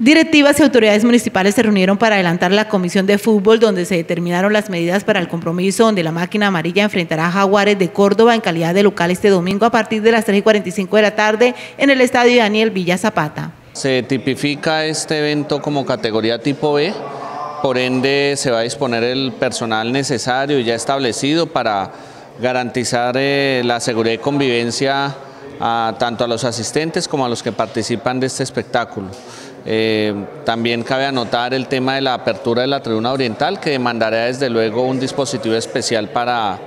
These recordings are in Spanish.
Directivas y autoridades municipales se reunieron para adelantar la comisión de fútbol donde se determinaron las medidas para el compromiso donde la máquina amarilla enfrentará a Jaguares de Córdoba en calidad de local este domingo a partir de las 3 y 45 de la tarde en el estadio Daniel Villa Zapata. Se tipifica este evento como categoría tipo B, por ende se va a disponer el personal necesario y ya establecido para garantizar eh, la seguridad y convivencia tanto a los asistentes como a los que participan de este espectáculo. Eh, también cabe anotar el tema de la apertura de la tribuna oriental que demandará desde luego un dispositivo especial para,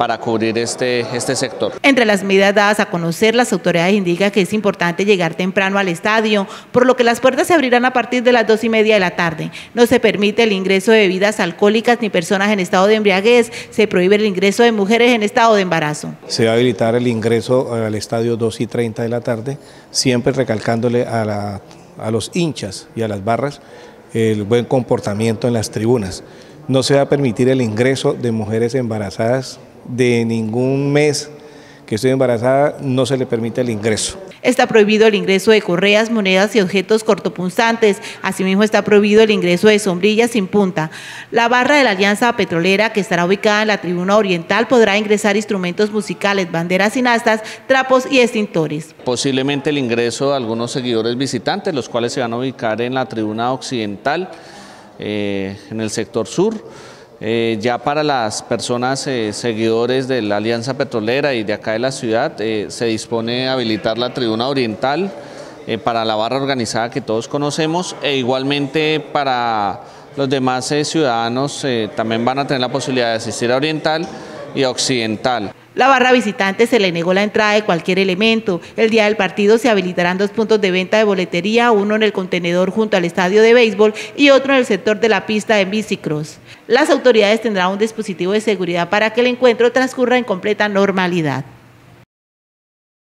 para cubrir este, este sector. Entre las medidas dadas a conocer, las autoridades indican que es importante llegar temprano al estadio, por lo que las puertas se abrirán a partir de las dos y media de la tarde. No se permite el ingreso de bebidas alcohólicas ni personas en estado de embriaguez. Se prohíbe el ingreso de mujeres en estado de embarazo. Se va a habilitar el ingreso al estadio 2 y 30 de la tarde, siempre recalcándole a la a los hinchas y a las barras el buen comportamiento en las tribunas. No se va a permitir el ingreso de mujeres embarazadas de ningún mes que esté embarazada, no se le permite el ingreso. Está prohibido el ingreso de correas, monedas y objetos cortopunzantes. Asimismo, está prohibido el ingreso de sombrillas sin punta. La barra de la Alianza Petrolera, que estará ubicada en la tribuna oriental, podrá ingresar instrumentos musicales, banderas sin astas, trapos y extintores. Posiblemente el ingreso de algunos seguidores visitantes, los cuales se van a ubicar en la tribuna occidental, eh, en el sector sur. Eh, ya para las personas eh, seguidores de la Alianza Petrolera y de acá de la ciudad, eh, se dispone a habilitar la tribuna oriental para la barra organizada que todos conocemos e igualmente para los demás ciudadanos también van a tener la posibilidad de asistir a oriental y a occidental. La barra visitante se le negó la entrada de cualquier elemento. El día del partido se habilitarán dos puntos de venta de boletería, uno en el contenedor junto al estadio de béisbol y otro en el sector de la pista de bicicross. Las autoridades tendrán un dispositivo de seguridad para que el encuentro transcurra en completa normalidad.